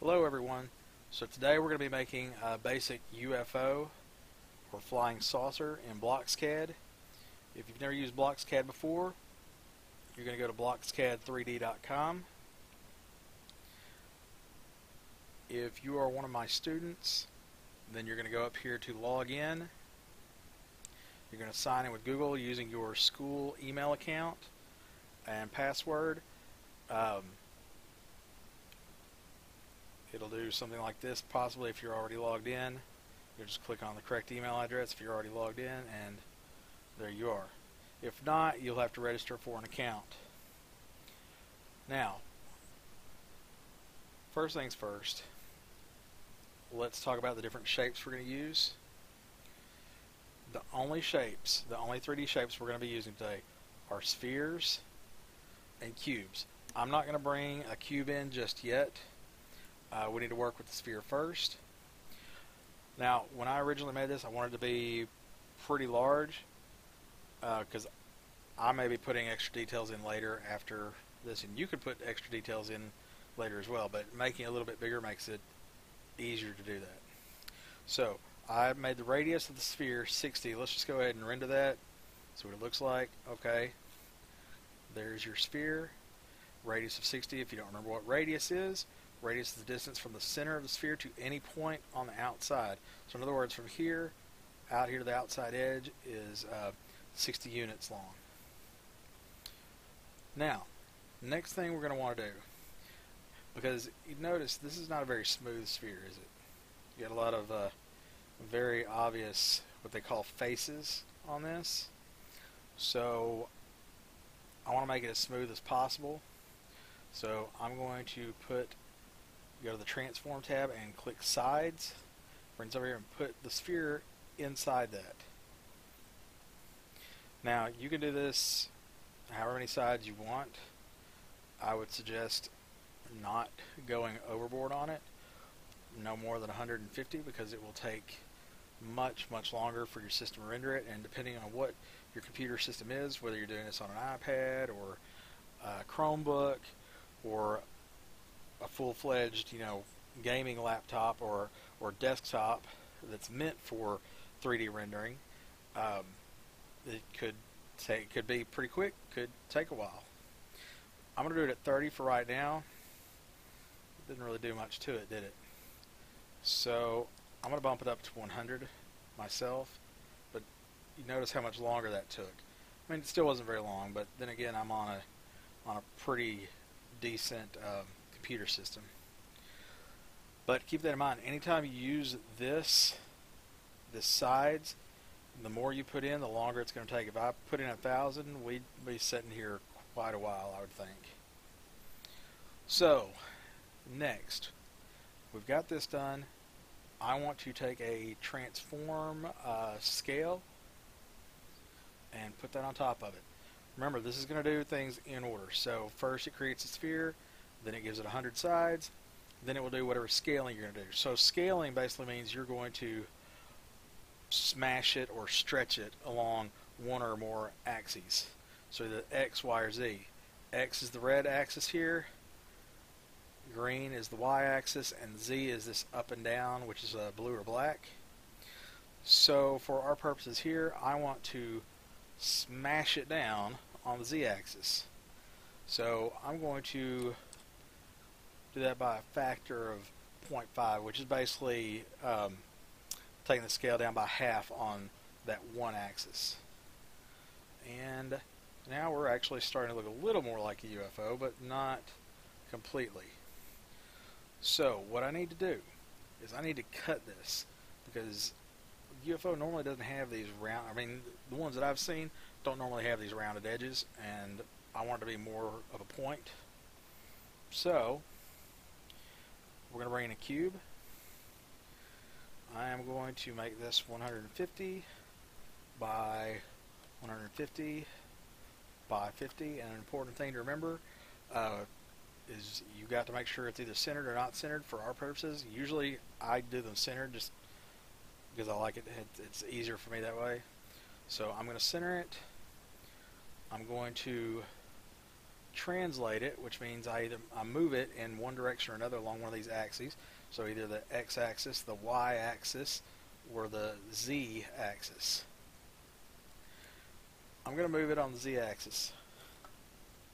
Hello everyone. So today we're going to be making a basic UFO or flying saucer in BlocksCAD. If you've never used BlocksCAD before, you're going to go to blockscad3d.com. If you are one of my students, then you're going to go up here to log in. You're going to sign in with Google using your school email account and password. Um, it'll do something like this possibly if you're already logged in. You just click on the correct email address if you're already logged in and there you are. If not you'll have to register for an account. Now first things first let's talk about the different shapes we're going to use. The only shapes the only 3D shapes we're going to be using today are spheres and cubes. I'm not going to bring a cube in just yet uh, we need to work with the sphere first. Now, when I originally made this, I wanted to be pretty large because uh, I may be putting extra details in later after this, and you could put extra details in later as well, but making it a little bit bigger makes it easier to do that. So, I made the radius of the sphere 60. Let's just go ahead and render that. See what it looks like. Okay. There's your sphere. Radius of 60 if you don't remember what radius is. Radius is the distance from the center of the sphere to any point on the outside. So in other words, from here out here to the outside edge is uh, 60 units long. Now, next thing we're going to want to do, because you notice this is not a very smooth sphere, is it? You got a lot of uh, very obvious what they call faces on this. So I want to make it as smooth as possible. So I'm going to put go to the transform tab and click sides. Brings over here and put the sphere inside that. Now you can do this however many sides you want. I would suggest not going overboard on it. No more than 150 because it will take much much longer for your system to render it. And depending on what your computer system is whether you're doing this on an iPad or a Chromebook or a full-fledged, you know, gaming laptop or or desktop that's meant for 3D rendering, um, it could take could be pretty quick, could take a while. I'm gonna do it at 30 for right now. Didn't really do much to it, did it? So I'm gonna bump it up to 100 myself, but you notice how much longer that took. I mean, it still wasn't very long, but then again, I'm on a on a pretty decent um, computer system. But keep that in mind. Anytime you use this, the sides, the more you put in, the longer it's going to take. If I put in a thousand, we'd be sitting here quite a while, I would think. So, next, we've got this done. I want to take a transform uh, scale and put that on top of it. Remember, this is going to do things in order. So first it creates a sphere, then it gives it 100 sides, then it will do whatever scaling you're going to do. So scaling basically means you're going to smash it or stretch it along one or more axes. So the X, Y, or Z. X is the red axis here, green is the Y axis, and Z is this up and down, which is uh, blue or black. So for our purposes here, I want to smash it down on the Z axis. So I'm going to do that by a factor of 0.5, which is basically um, taking the scale down by half on that one axis. And now we're actually starting to look a little more like a UFO, but not completely. So what I need to do is I need to cut this because UFO normally doesn't have these round. I mean, the ones that I've seen don't normally have these rounded edges, and I want it to be more of a point. So we're going to bring in a cube. I am going to make this 150 by 150 by 50 and an important thing to remember uh, is you got to make sure it's either centered or not centered for our purposes. Usually I do them centered just because I like it. It's easier for me that way. So I'm going to center it. I'm going to translate it, which means I either I move it in one direction or another along one of these axes. So either the x-axis, the y-axis, or the z-axis. I'm going to move it on the z-axis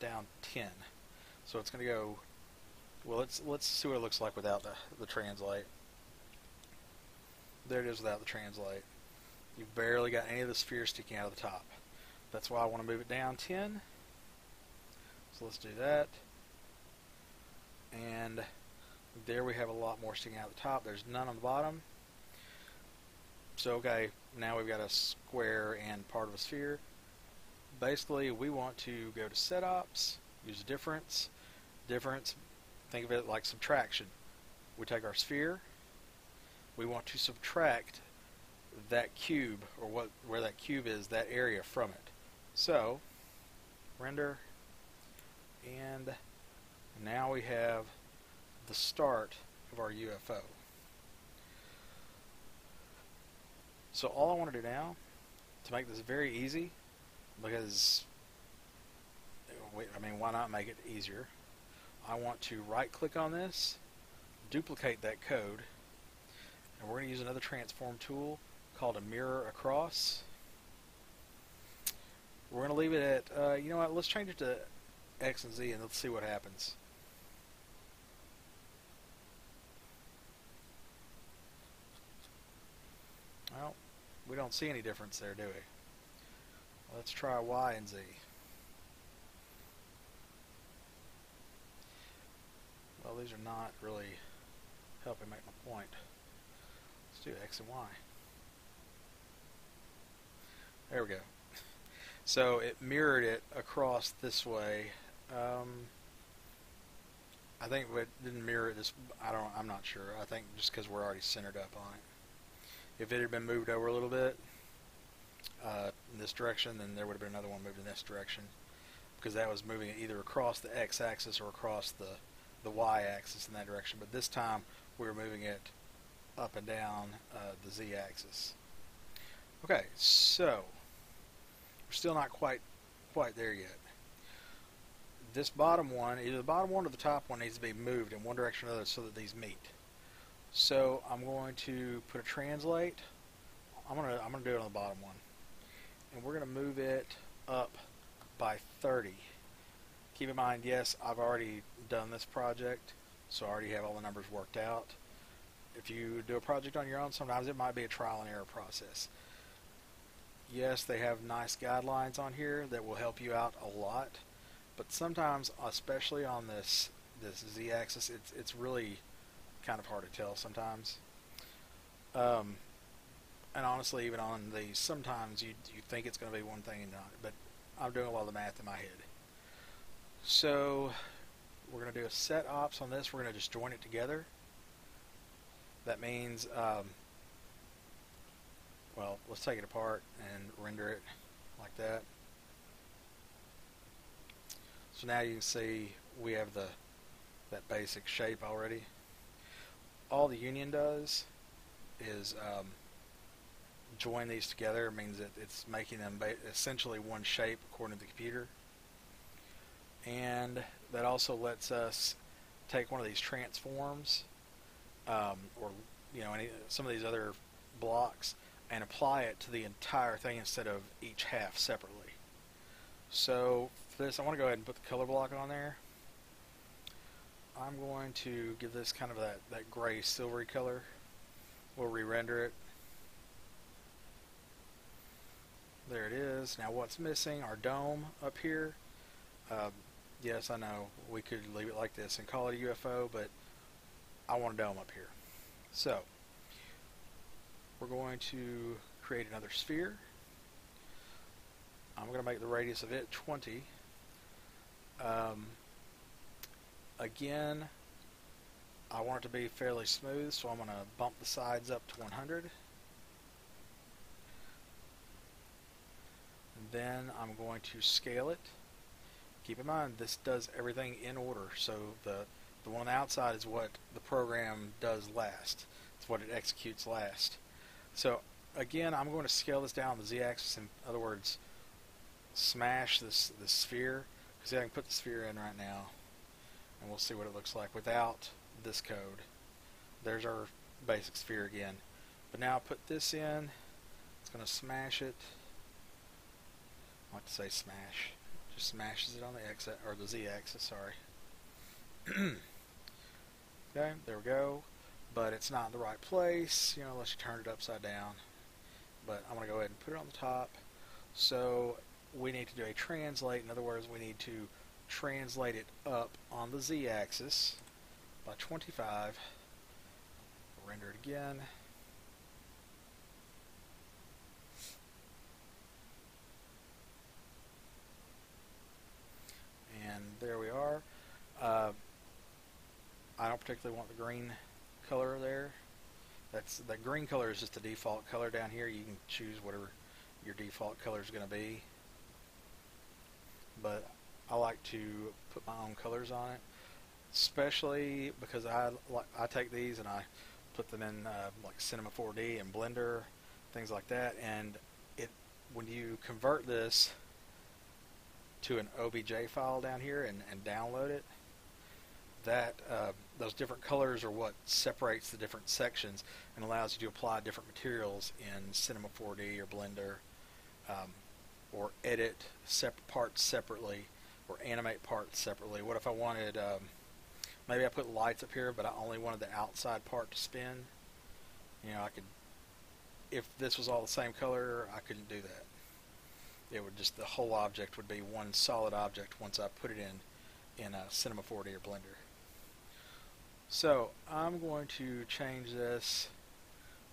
down 10. So it's going to go. Well, let's let's see what it looks like without the the translate. There it is without the translate. You've barely got any of the sphere sticking out of the top. That's why I want to move it down 10. So let's do that. And there we have a lot more sticking out the top. There's none on the bottom. So okay, now we've got a square and part of a sphere. Basically, we want to go to setops, use a difference. Difference, think of it like subtraction. We take our sphere, we want to subtract that cube, or what where that cube is, that area from it. So, render, and now we have the start of our UFO. So all I want to do now, to make this very easy, because, I mean, why not make it easier? I want to right click on this, duplicate that code, and we're going to use another transform tool called a mirror across. We're going to leave it at, uh, you know what, let's change it to X and Z and let's see what happens. Well, we don't see any difference there, do we? Let's try Y and Z. Well, these are not really helping make my point. Let's do X and Y. There we go. So it mirrored it across this way. Um, I think it didn't mirror this. I don't. I'm not sure. I think just because we're already centered up on it. If it had been moved over a little bit uh, in this direction, then there would have been another one moved in this direction because that was moving either across the x-axis or across the the y-axis in that direction. But this time we were moving it up and down uh, the z-axis. Okay, so we're still not quite quite there yet. This bottom one, either the bottom one or the top one needs to be moved in one direction or another so that these meet. So I'm going to put a translate. I'm gonna I'm gonna do it on the bottom one, and we're gonna move it up by 30. Keep in mind, yes, I've already done this project, so I already have all the numbers worked out. If you do a project on your own, sometimes it might be a trial and error process yes, they have nice guidelines on here that will help you out a lot, but sometimes, especially on this this z-axis, it's it's really kind of hard to tell sometimes. Um, and honestly, even on these, sometimes you you think it's going to be one thing and not, but I'm doing a lot of the math in my head. So we're going to do a set ops on this. We're going to just join it together. That means um, well, let's take it apart and render it like that. So now you can see we have the that basic shape already. All the union does is um, join these together. It means that it's making them essentially one shape according to the computer. And that also lets us take one of these transforms um, or you know any some of these other blocks and apply it to the entire thing instead of each half separately. So this, I want to go ahead and put the color block on there. I'm going to give this kind of that, that gray silvery color. We'll re-render it. There it is. Now what's missing? Our dome up here. Uh, yes, I know we could leave it like this and call it a UFO, but I want a dome up here. So we're going to create another sphere. I'm going to make the radius of it 20. Um, again, I want it to be fairly smooth, so I'm going to bump the sides up to 100. And then I'm going to scale it. Keep in mind, this does everything in order, so the, the one on the outside is what the program does last. It's what it executes last. So again, I'm going to scale this down the z-axis. In other words, smash this, this sphere See, I can put the sphere in right now, and we'll see what it looks like without this code. There's our basic sphere again. But now I put this in, it's going to smash it. I like to say smash. Just smashes it on the x or the z-axis. Sorry. okay, there we go. But it's not in the right place, you know, unless you turn it upside down. But I'm going to go ahead and put it on the top. So we need to do a translate. In other words, we need to translate it up on the z-axis by 25. Render it again. And there we are. Uh, I don't particularly want the green color there. That's the green color is just the default color down here. You can choose whatever your default color is going to be. But I like to put my own colors on it, especially because I I take these and I put them in uh, like Cinema 4D and Blender, things like that, and it when you convert this to an OBJ file down here and, and download it, that uh, those different colors are what separates the different sections and allows you to apply different materials in Cinema 4D or Blender, um, or edit separate parts separately, or animate parts separately. What if I wanted, um, maybe I put lights up here, but I only wanted the outside part to spin. You know, I could, if this was all the same color, I couldn't do that it would just the whole object would be one solid object once I put it in in a Cinema 4D or Blender. So I'm going to change this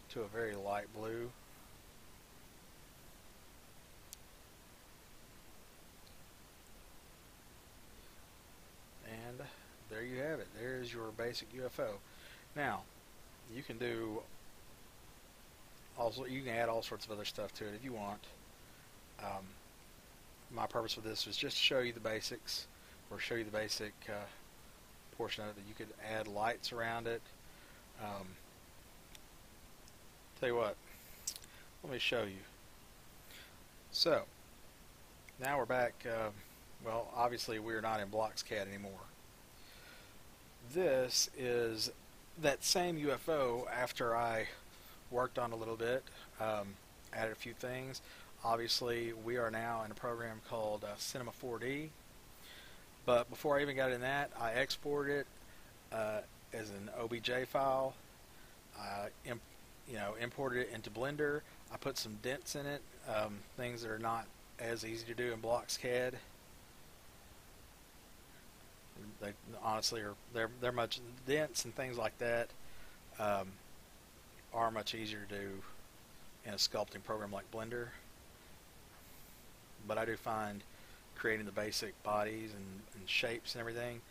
to a very light blue. And there you have it. There's your basic UFO. Now, you can do also you can add all sorts of other stuff to it if you want. Um, my purpose with this was just to show you the basics, or show you the basic uh, portion of it. That you could add lights around it. Um, tell you what, let me show you. So, now we're back. Uh, well, obviously we're not in BlocksCAD anymore. This is that same UFO after I worked on a little bit, um, added a few things. Obviously, we are now in a program called uh, Cinema 4D. But before I even got in that, I exported it uh, as an OBJ file. I imp you know, imported it into Blender. I put some dents in it, um, things that are not as easy to do in BlocksCAD. They honestly are they're they're much dents and things like that um, are much easier to do in a sculpting program like Blender but I do find creating the basic bodies and, and shapes and everything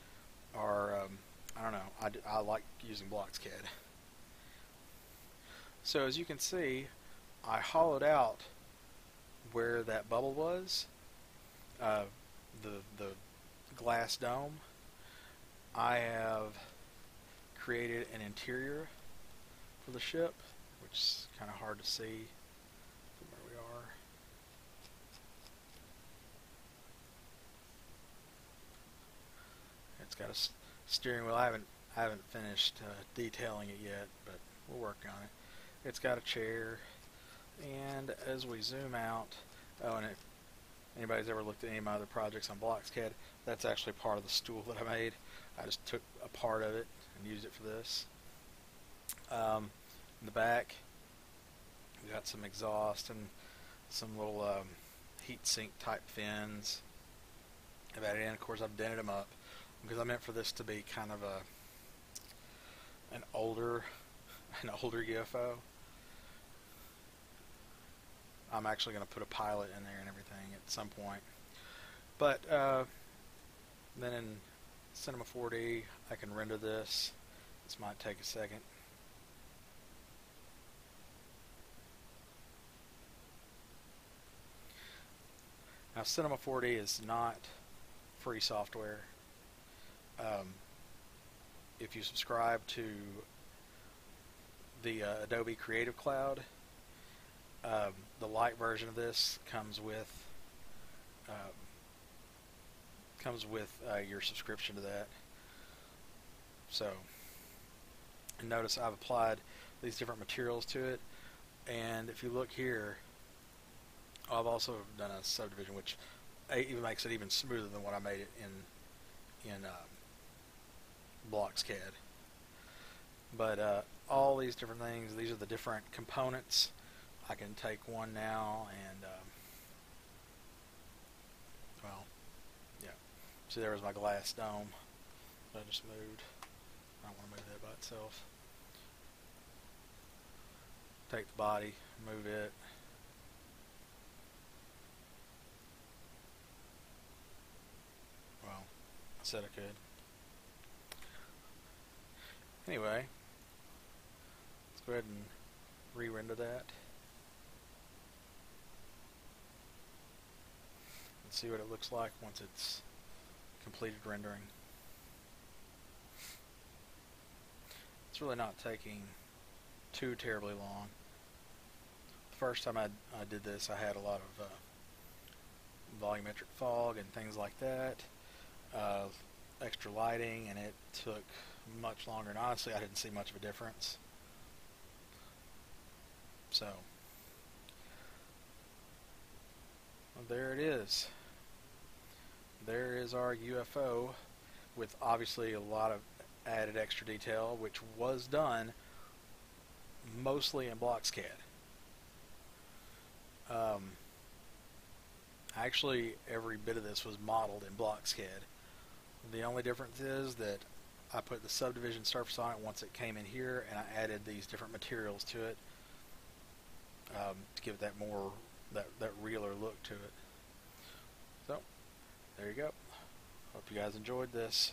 are, um, I don't know, I, I like using BlocksCAD. So as you can see, I hollowed out where that bubble was, uh, the, the glass dome. I have created an interior for the ship, which is kind of hard to see from where we are. It's got a steering wheel. I haven't I haven't finished uh, detailing it yet, but we'll work on it. It's got a chair, and as we zoom out, oh, and if anybody's ever looked at any of my other projects on BlocksCAD, that's actually part of the stool that I made. I just took a part of it and used it for this. Um, in the back, we got some exhaust and some little um, heat sink type fins. I've added in, of course, I've dented them up because I meant for this to be kind of a an older an older UFO. I'm actually going to put a pilot in there and everything at some point. But uh, then in Cinema 4D, I can render this. This might take a second. Now Cinema 4D is not free software um, if you subscribe to the uh, Adobe Creative Cloud, um, the light version of this comes with um, comes with uh, your subscription to that. So, notice I've applied these different materials to it, and if you look here, I've also done a subdivision which even makes it even smoother than what I made it in in um, BlocksCAD. But uh, all these different things, these are the different components. I can take one now and, um, well, yeah. See, there was my glass dome that I just moved. I don't want to move that by itself. Take the body, move it. Well, I said I could. Anyway, let's go ahead and re-render that. And see what it looks like once it's completed rendering. It's really not taking too terribly long. The first time I, I did this I had a lot of uh, volumetric fog and things like that, uh, extra lighting, and it took much longer. And honestly, I didn't see much of a difference. So, well, there it is. There is our UFO with obviously a lot of added extra detail, which was done mostly in BlocksCAD. Um, actually, every bit of this was modeled in BlocksCAD. The only difference is that I put the subdivision surface on it once it came in here, and I added these different materials to it um, to give it that more that that realer look to it. There you go. Hope you guys enjoyed this.